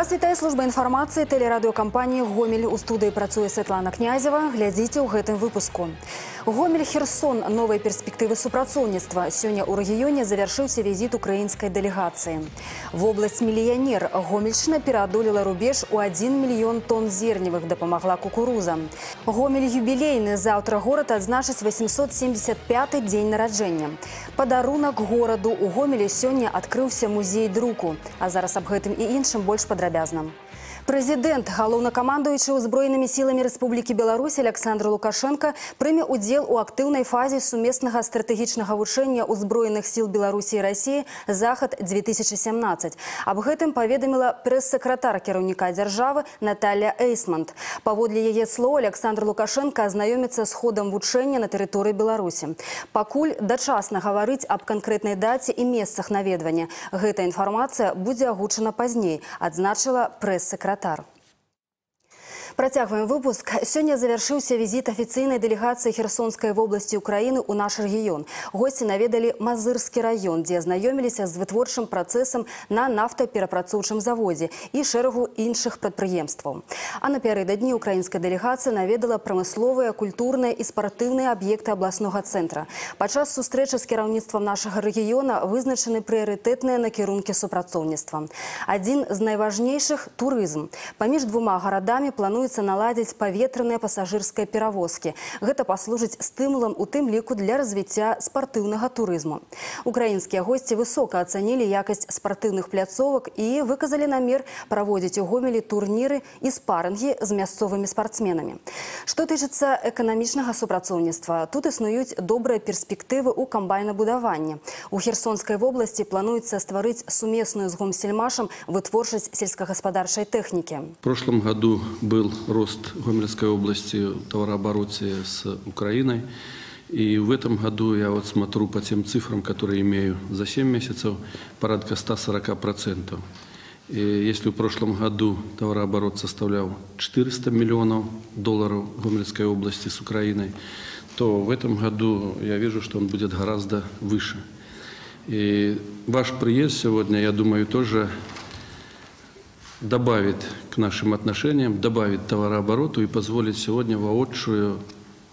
Вас вітае служба інфармацыі тэлерадыёкампаніі Гомель у студыі працуе Святлана Князева. Глядзіце ў гэтым выпуску. Гомель Херсон новыя перспектывы супрацоўніцтва. Сёння ў рэгіёне завяршыўся візіт украінскай дэлегацыі. Вобласць мільянер Гомельшчына пераадолела рубеж у 1 мільён тонн зерневых дапамагла кукуруза. Гомель юбілейны заўтра горад адзначыць 875 дзень нараджэння. Падарунак гораду у Гомелі сёння адкрыўся музей друку. А зараз аб гэтым і іншым больш падрабязна. Прэзідэнт, галоўнакамандуючы ўзброенымі сіламі Рэспублікі Беларусь Александр Лукашенко прыме ўдзел у актыўнай фазе сумеснага стратэгічнага вучэння ўзброеных сіл Беларусі і Расіі захад 2017. Аб гэтым паведаміла прэс-сакратар кіраўніка дзяржавы Наталья Эйсмонт. Паводле яе слоў Александр Лукашенко азнаёміцца з ходам вучэння на тэрыторыі Беларусі. Пакуль дачасна гаварыць аб канкрэтнай даце і месцах наведвання. Гэта інфармацыя будзе агучана пазней, адзначыла прэс-сакратар сакратар. Працягваем выпуск. Сёння завяршыўся візіт афіцыйнай дэлегацыі Херсонскай вобласці Украіны ў наш рэгіён. Госці наведалі Мазырскі раён, дзе азнаёміліся з вытворчым працэсам на нафтаперапрацоўчым заводзе і шэрагу іншых прадпрыемстваў. А напярэдадні украінская дэлегацыя наведала прамысловыя, культурныя і спартыўныя аб'екты абласнога цэнтра. Падчас сустрэчы з кіраўніцтвам нашага рэгіёна вызначаны прыярытэтныя накірункі супрацоўніцтва. Адзін з найважнейшых турызм. Паміж двума гарадамі плануецца плануецца наладзіць паветраныя пасажырскія перавозкі. Гэта паслужыць стымулам у тым ліку для развіцця спартыўнага турызму. Украінскія госці высока ацанілі якасць спартыўных пляцовак і выказалі намер праводзіць у гомелі турніры і спарынгі з мясцовымі спартсменамі. Што тычыцца эканамічнага супрацоўніцтва, тут існуюць добрыя перспектывы ў камбайнабудаванні. У херсонскай вобласці плануецца стварыць сумесную з гомсельмашам вытворчасць сельскагаспадарчай тэхнікі. В прошлом году был рост Гомельской области в товарообороте с Украиной. И в этом году я вот смотрю по тем цифрам, которые имею за 7 месяцев, порядка 140%. И если в прошлом году товарооборот составлял 400 миллионов долларов Гомельской области с Украиной, то в этом году я вижу, что он будет гораздо выше. И ваш приезд сегодня, я думаю, тоже добавит к нашим отношениям, добавит товарообороту и позволит сегодня воочию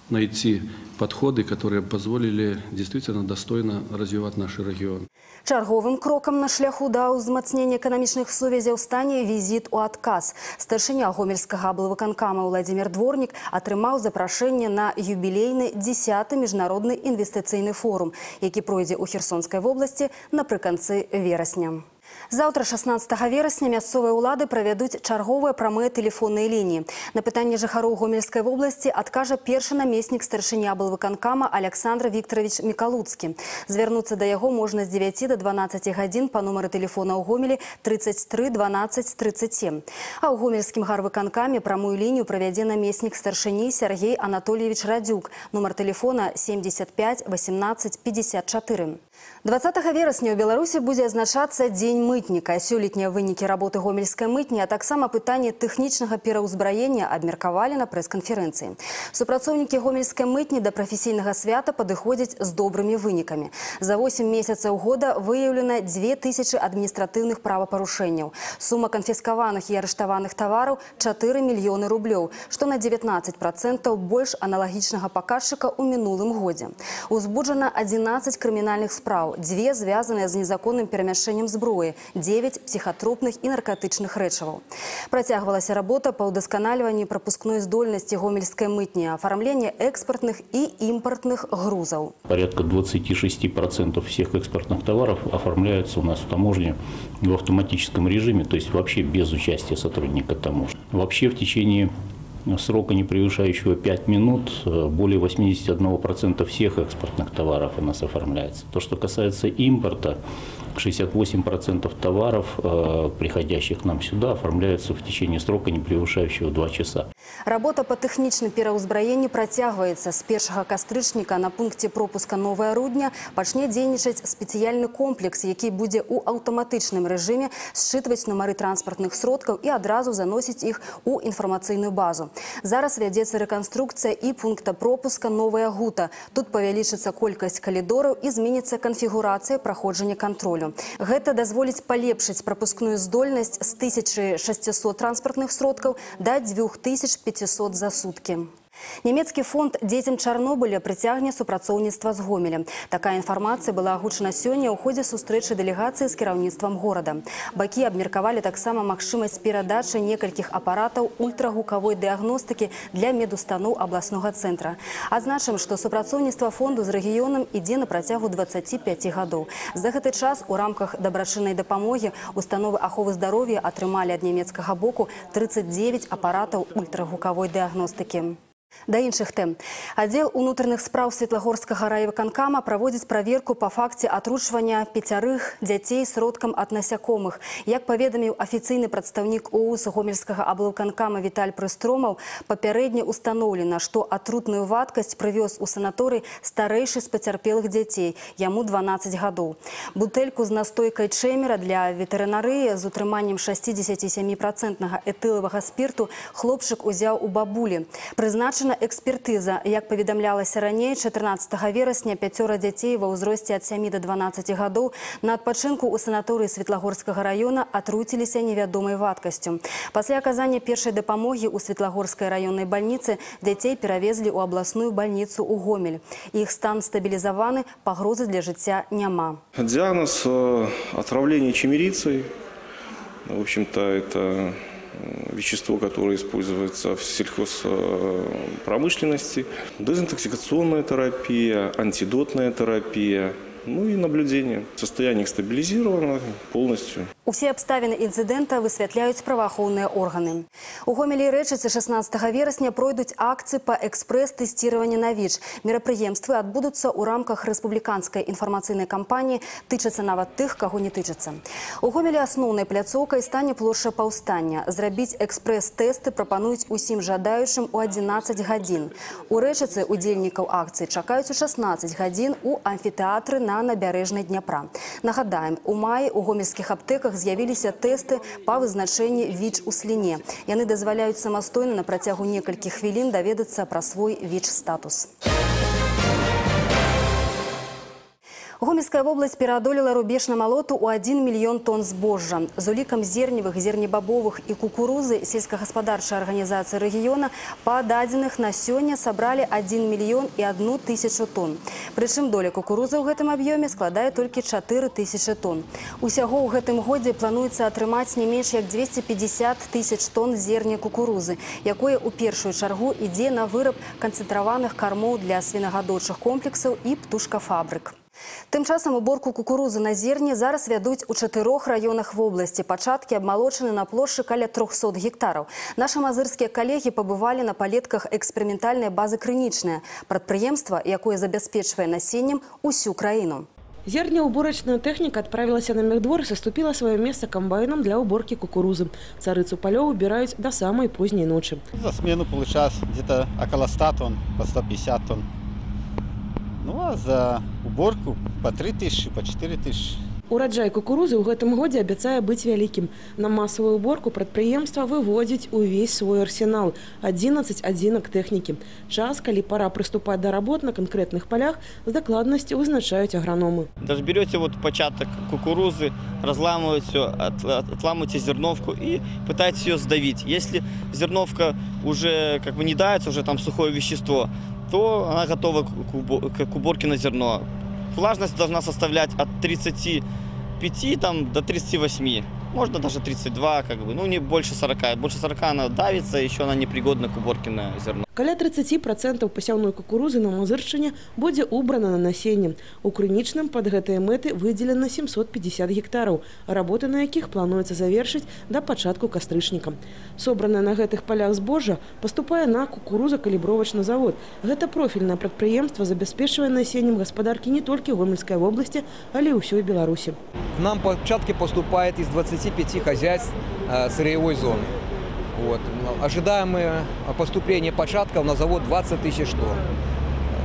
найти подходы, которые позволили действительно достойно развивать наш регион. Чарговым крокам на шляху да ўзмацнення эканамічных сувязяў стане візіт у адказ. Старшыня гомельскага аблвыканкама Владзімир Дворнік атрымаў запрашэнне на юбілейны 10 міжнародны інвестыцыйны форум, які пройдзе ў Херсонскай вобласці напрыканцы верасня. Завтра 16 верасня мясцовыя ўлады правядуць чарговыя прамыя тэлефонныя лініі. На пытанне жыхароў гомельскай вобласці адкажа першы намеснік старшыня аблвыканкама Александр Викторович Мікалуцкі. Звярнуцца да яго можна з 9 до 12 гадзін па нумары тэлефона ў гомелі 33 12 37. А ў гомельскім гарвыканкаме прамую лінію правядзе намеснік старшыні Сергей Анатольевич Радзюк. Нумар тэлефона 75 18 54. 20 верасня ў Беларусі будзе азначацца дзень мытніка. Сёлетнія вынікі работы гомельскай мытні, а таксама пытанне тэхнічнага пераўзбраення абмеркавалі на прэс-канферэнцыі. Супрацоўнікі гомельскай мытні да прафесійнага свята падыходзяць з добрымі вынікамі. За 8 месяцаў года выяўлена 2000 адміністратыўных правапарушэнняў. Сума канфіскаваных і арыштаваных тавараў 4 мільёны рублёў, што на 19 процентаў больш аналагічнага паказчыка ў мінулым годзе. Узбуджана 11 крымінальных спраў, дзве звязаныя з незаконным перамяшчэннем зброі, 9 псіхатропных і наркатычных рэчываў. Працягвалася работа па ўдасканальванні прапускной здольнасці гомельскай мытні, афармлення экспартных і імпартных грузаў. Порядка 26% всех экспортных товаров оформляются у нас в таможне в автоматическом режиме, то есть вообще без участия сотрудника таможни. Вообще в течение срока, не превышающего 5 минут, э, более 81% всех экспортных товаров у нас оформляется. То, что касается импорта, 68% товаров, э, приходящих к нам сюда, оформляются в течение срока, не превышающего 2 часа. Работа по тэхнічным пераўзбраенні працягваецца. З першага кастрычніка на пункце пропуска новая рудня пачне дзейнічаць спецыяльны комплекс, які будзе ў аўтаматычным рэжыме счытваць нумары транспартных сродкаў і адразу заносіць іх у інфармацыйную базу. Зараз вядзецца рэканструкцыя і пункта пропуска новая гута. Тут павялічыцца колькасць калідораў і зменіцца канфігурацыя праходжання кантролю. гомелю. Гэта дазволіць палепшыць прапускную здольнасць з 1600 транспартных сродкаў да 2500 за суткі. Нямецкі фонд дзецям Чарнобыля прыцягне супрацоўніцтва з гомелем. Такая інфармацыя была агучана сёння ў ходзе сустрэчы дэлегацыі з кіраўніцтвам горада. Бакі абмеркавалі таксама магчымасць перадачы некалькіх апаратаў ультрагукавой дыягностыкі для медустаноў абласнога цэнтра. Адзначым, што супрацоўніцтва фонду з рэгіёнам ідзе на працягу 25 гадоў. За гэты час у рамках дабрачыннай дапамогі установы аховы здароўя атрымалі ад нямецкага боку 39 апаратаў ультрагукавой дыягностыкі. Да іншых тэм. Аддзел унутраных спраў светлагорскага райвыканкама праводзіць праверку па факце атручвання пяцярых дзяцей сродкам ад насякомых. Як паведаміў афіцыйны прадстаўнік ОУС гомельскага аблаўканкама Віталь Прыстромаў, папярэдне устаноўлена, што атрутную вадкасць прывёз у санаторый старэйшы з пацярпелых дзяцей, яму 12 гадоў. Бутэльку з настойкай чэмера для ветэрынарыі з утрыманнем 67% этылавага спірту хлопчык узяў у бабулі. Прызначаны Прызначана экспертыза. Як паведамлялася раней, 14 верасня пяцёра дзяцей ва ўзросце ад 7 до 12 гадоў на адпачынку ў санаторыі Светлагорскага раёна атруціліся невядомай вадкасцю. Пасля аказання першай дапамогі ў Светлагорскай раённай бальніцы дзяцей перавезлі ў абласную бальніцу ў Гомель. Іх стан стабілізаваны, пагрозы для жыцця няма. Диагноз э, отравление чемерицей. В общем-то, это вещество, которое используется в сельхозпромышленности, дезинтоксикационная терапия, антидотная терапия – ну и наблюдение. Состояние стабилизировано полностью. Усе абставіны інцыдэнта высвятляюць праваахоўныя органы. У гомелі рэчыцы 16 верасня пройдуць акцыі па экспрэс-тэсціраванні на ВІЧ. Мерапрыемствы адбудуцца ў рамках рэспубліканскай інфармацыйнай кампаніі, тычацца нават тых, каго не тычацца. У гомелі асноўнай пляцоўкай стане плошча паўстання. Зрабіць экспрэс-тэсты прапануюць усім жадаючым у 11 гадзін. У рэчыцы удзельнікаў акцыі чакаюць у 16 гадзін у амфітэатры на набярэжнай Дняпра. Нагадаем, у маі у гомельскіх аптэках з'явіліся тэсты па вызначэнні ВІЧ у сліне. Яны дазваляюць самастойна на працягу некалькіх хвілін даведацца пра свой ВІЧ-статус. Гомельская вобласць пераадолела рубеж на малоту ў 1 мільён тонн збожжа. З улікам зерневых, зернебабовых і кукурузы сельскагаспадарчая арганізацыя рэгіёна па дадзеных на сёння сабралі 1 мільён і одну тысячу тонн. Прычым доля кукурузы ў гэтым аб'ёме складае толькі 4 тысячы тонн. Усяго ў гэтым годзе плануецца атрымаць не менш як 250 тысяч тонн зерня кукурузы, якое ў першую чаргу ідзе на выраб канцэнтраваных кармоў для свінагадочых комплексаў і птушкафабрык. Тым часам уборку кукурузы на зерне зараз вядуць у чатырох раёнах вобласці. Пачаткі абмалочаны на плошчы каля 300 гектараў. Нашы мазырскія калегі пабывалі на палетках эксперыментальнай базы крынічная, прадпрыемства, якое забяспечвае насеннем усю краіну. Зернеуборочная техника отправилась на Мехдвор и соступила свое место комбайном для уборки кукурузы. Царицу полев убирают до самой поздней ночи. За смену получалось где-то около 100 тонн, по 150 тонн. Ну а за уборку по 3 тысячи, по 4 тысячи. Ураджай кукурузы ў гэтым годзе абяцае быць вялікім. На масавую уборку прадпрыемства выводзіць увесь свой арсенал 11 адзінак тэхнікі. Час, калі пора прыступаць да работ на канкрэтных палях, з дакладнасцю вызначаюць аграномы. Даже берете вот початок кукурузы, разламываете, от, отламываете зерновку и пытаетесь ее сдавить. Если зерновка уже как бы не дается, уже там сухое вещество, то она готова к уборке на зерно. Влажность должна составлять от 35 там, до 38. Можно даже 32, как бы, ну не больше 40. Больше 40 она давится, еще она непригодна к уборке на зерно. Каля 30% пасяўной кукурузы на Мазыршчыне будзе убрана на насенне. У крынічным пад гэтыя мэты выделена 750 гектараў, работы на якіх плануецца завершыць да пачатку кастрычніка. Собранае на гэтых палях збожжа паступае на кукуруза-калібровачны завод. Гэта профільнае прадпрыемства забяспечвае насеннем гаспадаркі не толькі Гомельскай вобласці, але і ўсёй Беларусі. К нам початки поступает из 25 хозяйств э, сырьевой зоны. Вот. Ожидаемое поступление початков на завод 20 тысяч тонн.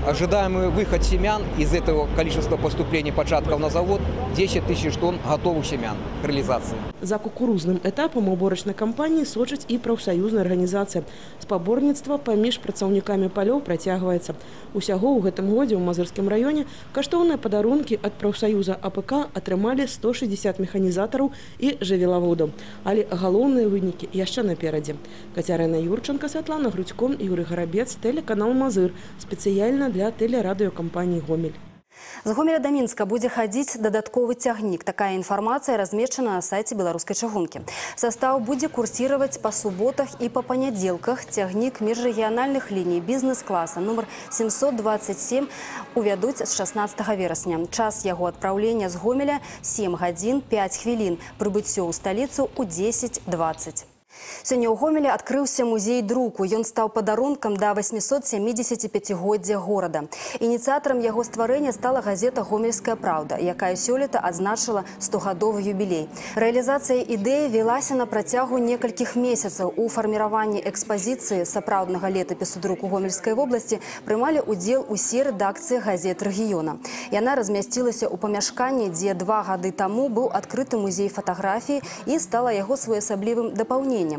Ожидаемый выход семян из этого количества поступлений початков на завод 10 тысяч тонн готовых семян к реализации. За кукурузным этапом уборачнай кампаніі сочыць і прафсаюзная арганізацыя. Спаборніцтва паміж працаўнікамі палёў працягваецца. Усяго ў гэтым годзе ў Мазырскім раёне каштоўныя падарункі ад прафсаюза АПК атрымалі 160 механізатараў і жывелаводаў. Але галоўныя вынікі яшчэ наперадзе. Кацярына Юрчэнка, Святлана Грудзьком, Юрый Гарабец, тэлеканал Мазыр. Спецыяльна для тэлерадыёкампаніі «Гомель». З Гомеля да Мінска будзе хадзіць дадатковы цягнік. Такая інфармацыя размешчана на сайце беларускай чыгункі. Састаў будзе курсіраваць па суботах і па панядзелках. Цягнік міжрэгіянальных ліній бізнес-класа нумар 727 увядуць з 16 верасня. Час яго адпраўлення з Гомеля 7 гадзін 5 хвілін. Прыбыццё ў сталіцу ў 10.20. Сёння ў Гомеле адкрыўся музей друку. Ён стаў падарункам да 875годдзя горада. Ініцыятарам яго стварэння стала газета «Гомельская праўда», якая сёлета адзначыла 100гадовы юбілей. Рэалізацыя ідэі велася на працягу некалькіх месяцаў. У фарміраванні экспазіцыі сапраўднага летапісу друку Гомельскай вобласці прымалі ўдзел усе рэдакцыі газет рэгіёна. Яна размясцілася ў памяшканні, дзе два гады таму быў адкрыты музей фатаграфіі і стала яго своеасаблівым дапаўненнем.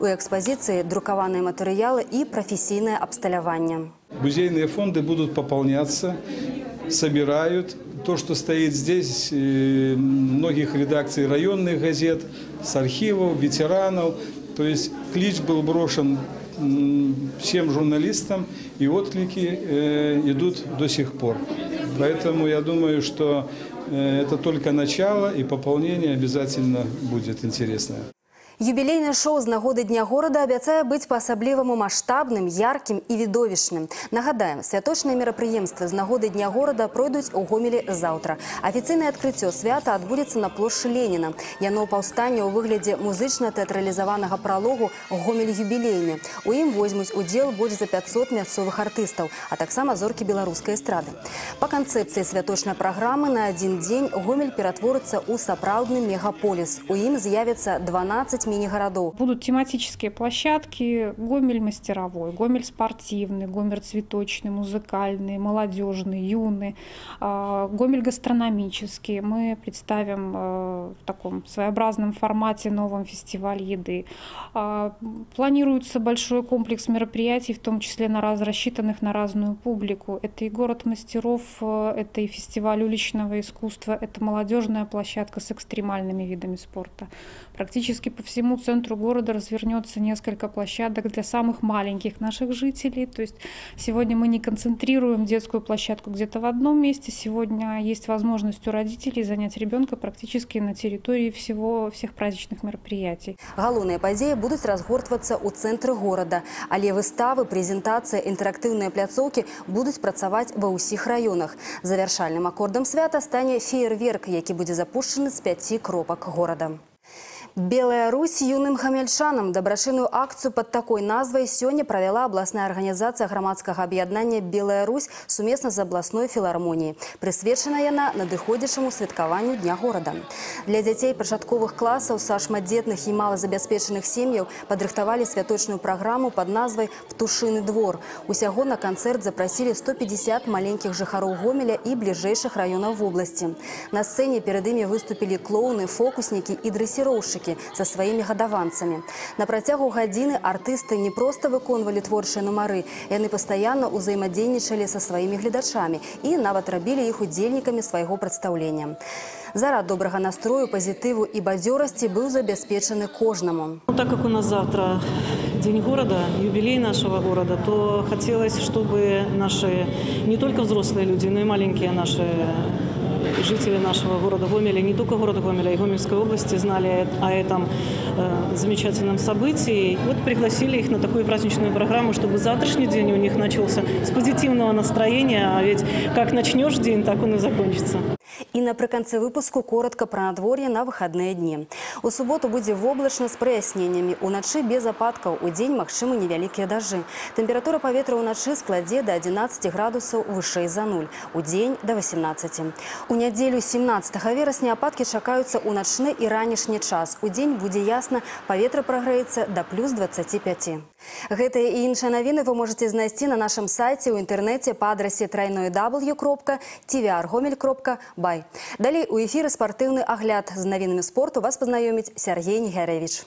У экспозиции друкованные материалы и профессийное обсталявание. Музейные фонды будут пополняться, собирают то, что стоит здесь, э, многих редакций районных газет, с архивов, ветеранов. То есть клич был брошен всем журналистам, и отклики э, идут до сих пор. Поэтому я думаю, что э, это только начало, и пополнение обязательно будет интересное. Юбілейны шоу з нагоды дня горада абяцае быць па-асабліваму маштабным, яркім і відовішчным. Нагадаем, святочныя мерапрыемствы з нагоды дня горада пройдуць у гомелі заўтра. Афіцыйнае адкрыццё свята адбудзецца на плошчы Леніна. Яно паўстання ў выглядзе музычна-тэатралізаванага пралогу гомель юбілейны. У ім возьмуць удзел больш за 500 мясцовых артыстаў, а таксама зоркі беларускай эстрады. Па канцэпцыі святочнай праграмы на адзін дзень гомель ператворыцца ў сапраўдны мегаполіс. У ім з'явіцца 12 мини-городов. Будут тематические площадки Гомель мастеровой, Гомель спортивный, Гомель цветочный, музыкальный, молодежный, юный, а, Гомель гастрономический. Мы представим э, в таком своеобразном формате новом фестиваль еды. А, планируется большой комплекс мероприятий, в том числе на раз, рассчитанных на разную публику. Это и город мастеров, э, это и фестиваль уличного искусства, это молодежная площадка с экстремальными видами спорта. Практически по всему центру города развернется несколько площадок для самых маленьких наших жителей. То есть сегодня мы не концентрируем детскую площадку где-то в одном месте. Сегодня есть возможность у родителей занять ребенка практически на территории всего, всех праздничных мероприятий. Галоўныя падзеі будуць разгортвацца ў цэнтры горада, але выставы, прэзентацыя, інтэрактыўныя пляцоўкі будуць працаваць ва ўсіх раёнах. Завяршальным акордам свята стане феерверк, які будзе запушчаны з пяці кропак горада. Белая Русь юным хамельчанам дабрачынную акцыю под такой назвай сёння правяла абласная арганізацыя грамадскага аб'яднання Белая Русь сумесна з абласной філармоніі. Прысвечана яна надыходзячаму святкаванню дня горада. Для дзяцей пачатковых класаў са шматдзетных і малазабяспечаных сем'яў падрыхтавалі святочную праграму под назвай птушыны двор. Усяго на канцэрт запрасілі 150 маленькіх жыхароў гомеля і бліжэйшых раёнаў вобласці. На сцэне перад імі выступілі клоуны, фокуснікі і дрэсіроўшчыкі музыкі са сваімі гадаванцамі. На працягу гадзіны артысты не проста выконвалі творчыя нумары, яны пастаянна ўзаемадзейнічалі са сваімі гледачамі і нават рабілі іх удзельнікамі свайго прадстаўлення. Зарад добрага настрою, пазітыву і бадзёрасці быў забяспечаны кожнаму. Ну, так как у нас завтра День города, юбилей нашего города, то хотелось, чтобы наши не только взрослые люди, но и маленькие наши жители нашего города Гомеля, не только города Гомеля, и Гомельской области знали о этом э, замечательном событии. Вот пригласили их на такую праздничную программу, чтобы завтрашний день у них начался с позитивного настроения, а ведь как начнешь день, так он и закончится. И напрыканцы выпуску коротко про надворье на выходные дни. У субботу будет воблачна с прояснениями. Уначы без опадков, у день магчымы невеликие дожди. Температура поветра уначы складе до 11 градусов выше за нуль. У день до 18. У неделю 17 верасня опадки чакаются у ночны и ранешний час. У день будет ясно, поветра прогреется до плюс 25. Гэтыя і іншыя навіны вы можете знайсці на нашым сайце ў інтэрнэце па адрасе трайной w.tvr.гомель.бай. Далей у эфіры спартыўны агляд з навінамі спорту вас пазнаёміць Сергей Нігярэвіч.